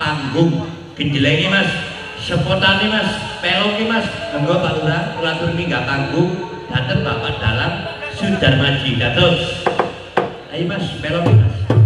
panggung gendelenge Mas. Sepotane Mas. Peloke Mas. Enggak Pak Lurah kula tur minggah panggung dateng Bapak dalam Sudarmaji dados. Ayo Mas pelok Mas.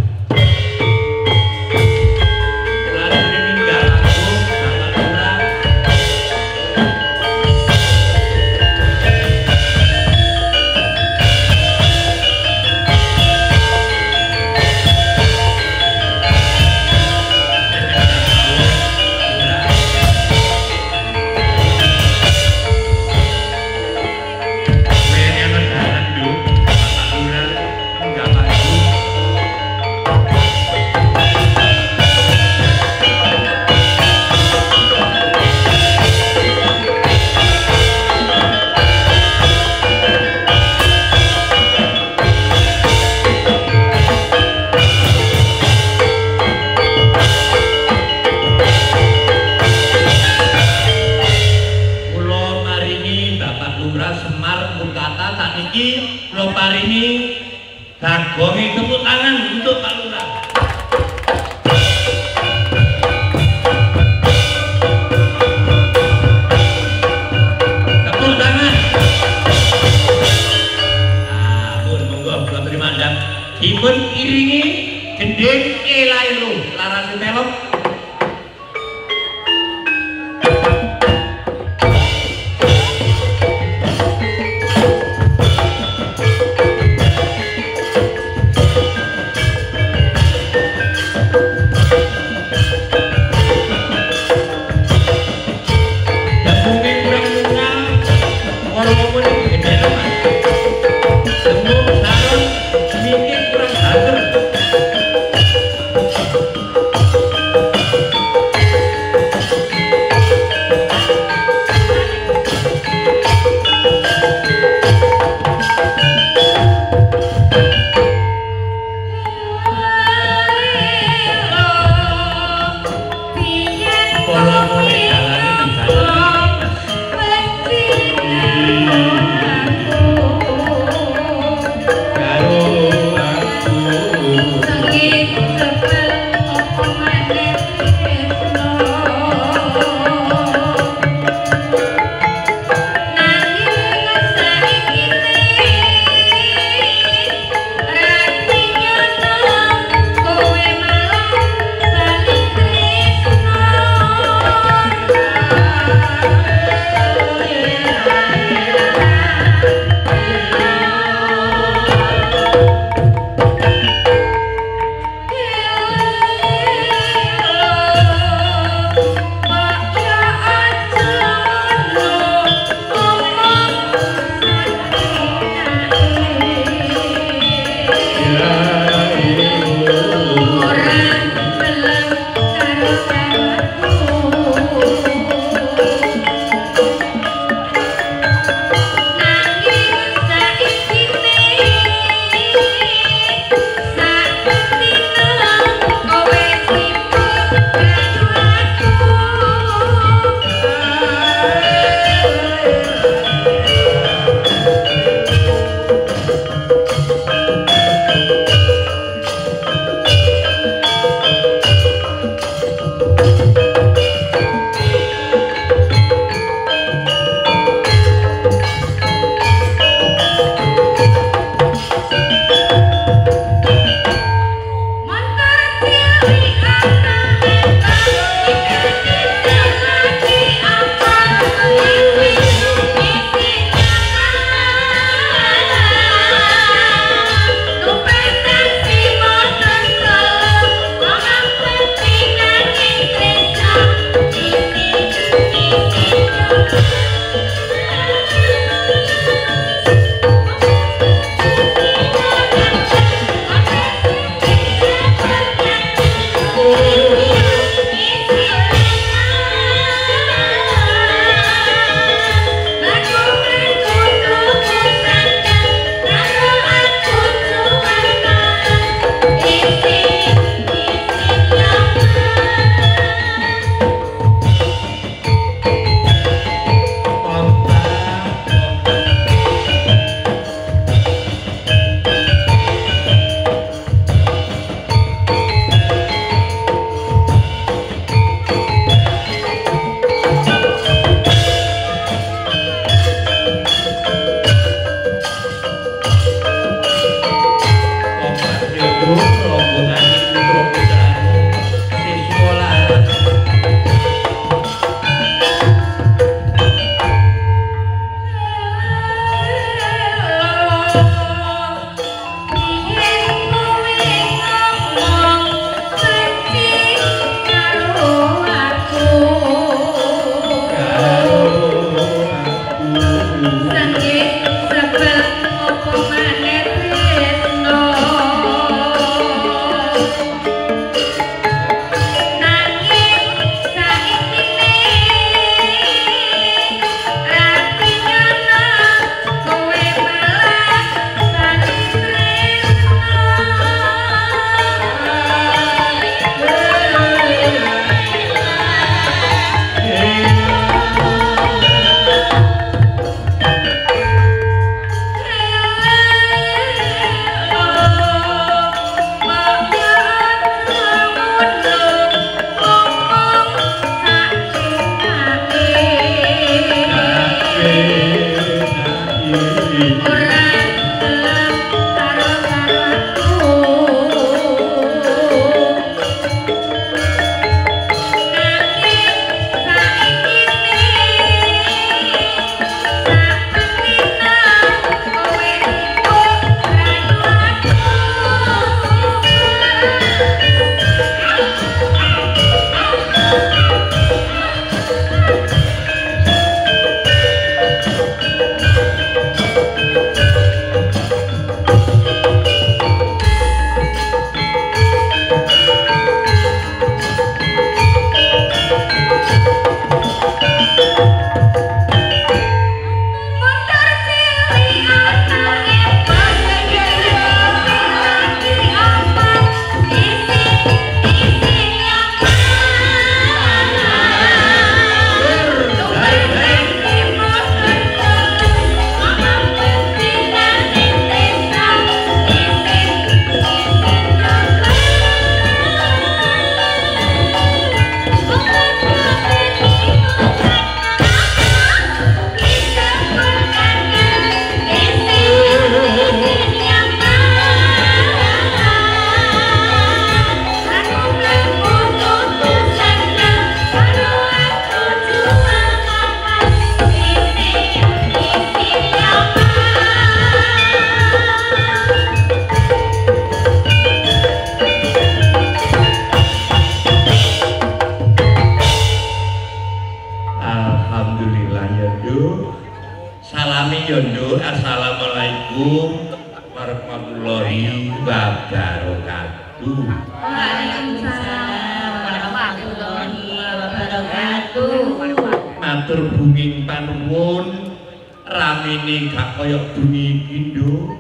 Iki Nduk.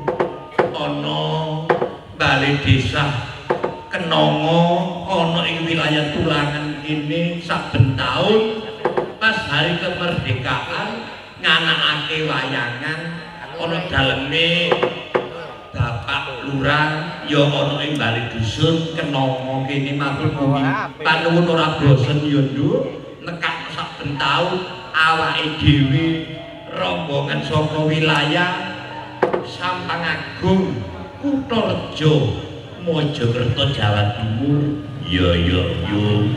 Ana bali desa Kenongo ana ing wilayah Tulangan kene saben taun pas hari kemerdekaan nganakake wayangan ana daleme Bapak Lurah ya ana ing bali dusun Kenongo kene matur bumi panuwun ora bosen ya Nduk nekak saben taun awake dhewe rombongan saka wilayah Sampang Agung Kutorejo Mojokerto Jawa Timur. Ya ya yo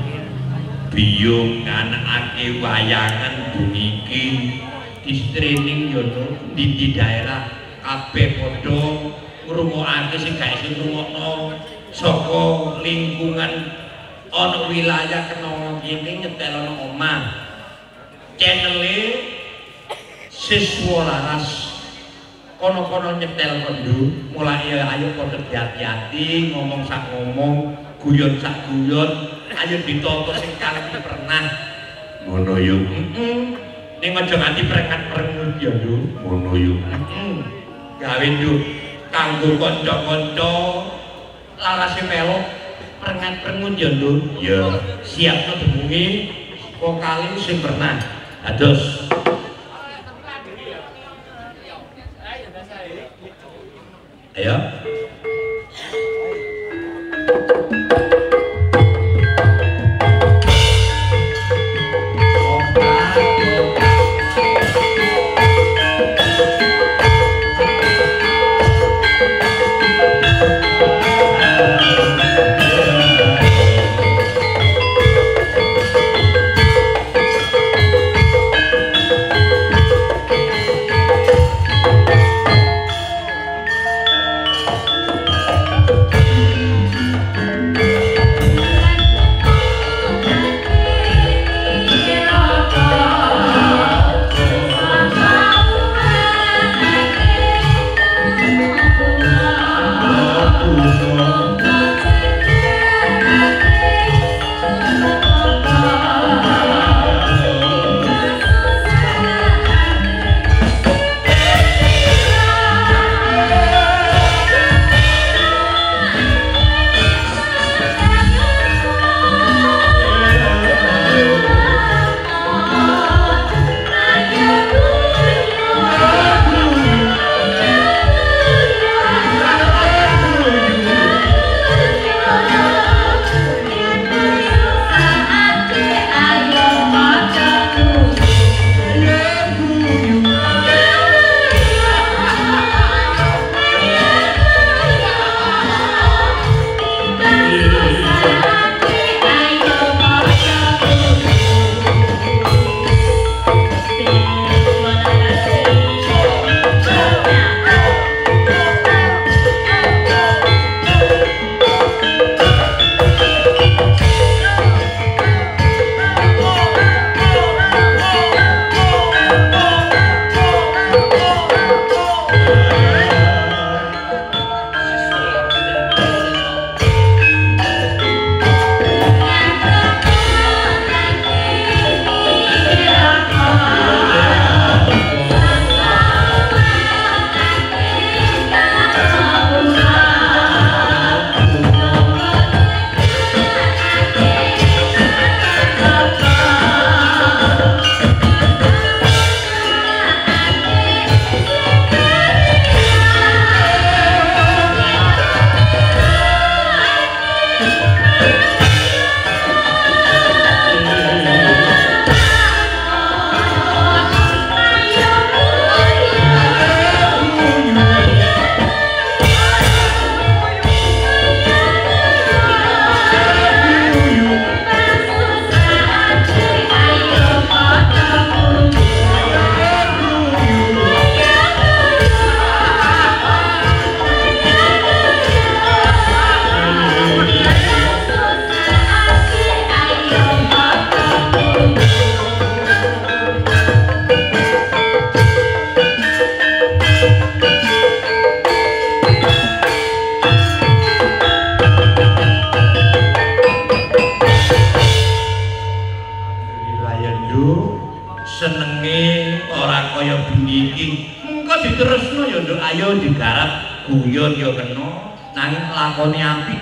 biyung nganakake wayangan buniki distraining yo di, di daerah kabeh padha ngrungokake sing gak iso ngrungokno. Saka lingkungan ana wilayah kena kene nyetel ana omah. Channel siswa laras kono-kono nyetel kondu. Mulai ayo pada hati-hati ngomong sak ngomong guyon sak guyon. Ayo ditoto sing kali pernah. Ngono yuk ini aja nganti perengat perengut ya yuk ngono yuk gawe yuk kanggo konco-konco larasi melok perengat perengut ya yuk ya siap no debungi vokalin sing pernah. Ados Ayo.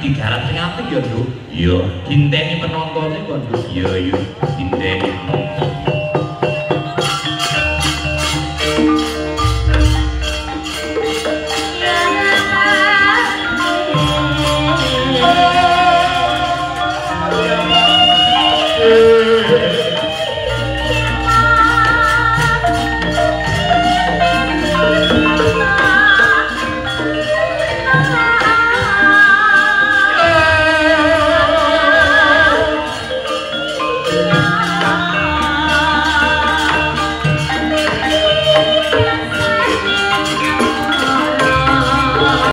Api digarap sing apik ya nduk iya. Dinteni penontone kok nduk iya iya. penonton